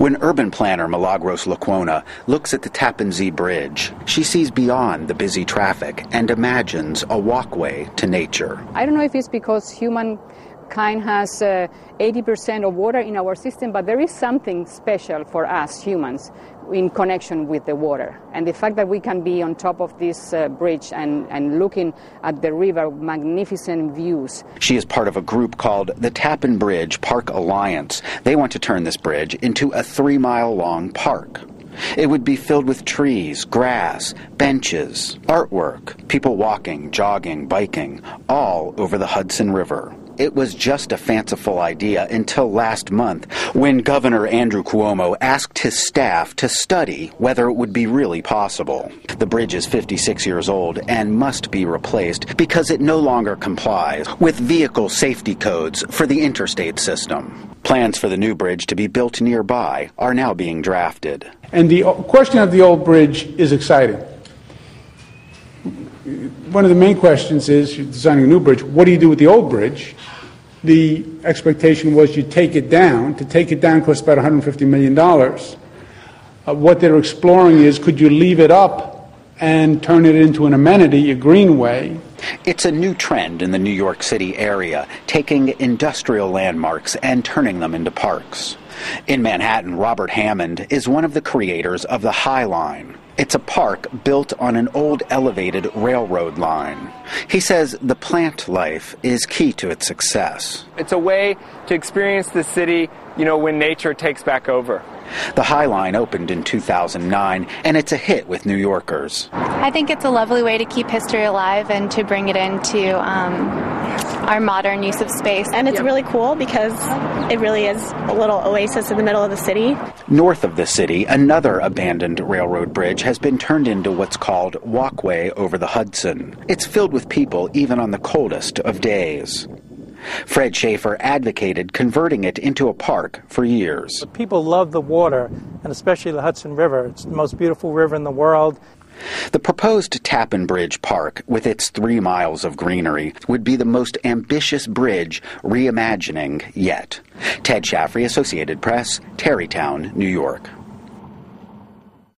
When urban planner Milagros Lecuona looks at the Tappan Zee Bridge, she sees beyond the busy traffic and imagines a walkway to nature. I don't know if it's because humankind has uh, 80% of water in our system, but there is something special for us humans in connection with the water. And the fact that we can be on top of this uh, bridge and, and looking at the river, magnificent views. She is part of a group called the Tappan Bridge Park Alliance. They want to turn this bridge into a three mile long park. It would be filled with trees, grass, benches, artwork, people walking, jogging, biking, all over the Hudson River. It was just a fanciful idea until last month when Governor Andrew Cuomo asked his staff to study whether it would be really possible. The bridge is 56 years old and must be replaced because it no longer complies with vehicle safety codes for the interstate system. Plans for the new bridge to be built nearby are now being drafted. And the question of the old bridge is exciting one of the main questions is you're designing a new bridge. What do you do with the old bridge? The expectation was you take it down. To take it down costs about $150 million. Uh, what they're exploring is could you leave it up and turn it into an amenity, a greenway? It's a new trend in the New York City area, taking industrial landmarks and turning them into parks. In Manhattan, Robert Hammond is one of the creators of the High Line. It's a park built on an old elevated railroad line. He says the plant life is key to its success. It's a way to experience the city, you know, when nature takes back over. The High Line opened in 2009, and it's a hit with New Yorkers. I think it's a lovely way to keep history alive and to bring it into um, our modern use of space. And it's really cool because it really is a little oasis in the middle of the city. North of the city, another abandoned railroad bridge has been turned into what's called Walkway over the Hudson. It's filled with people even on the coldest of days. Fred Schaefer advocated converting it into a park for years. People love the water, and especially the Hudson River. It's the most beautiful river in the world. The proposed Tappan Bridge Park, with its three miles of greenery, would be the most ambitious bridge reimagining yet. Ted Shaffrey, Associated Press, Tarrytown, New York.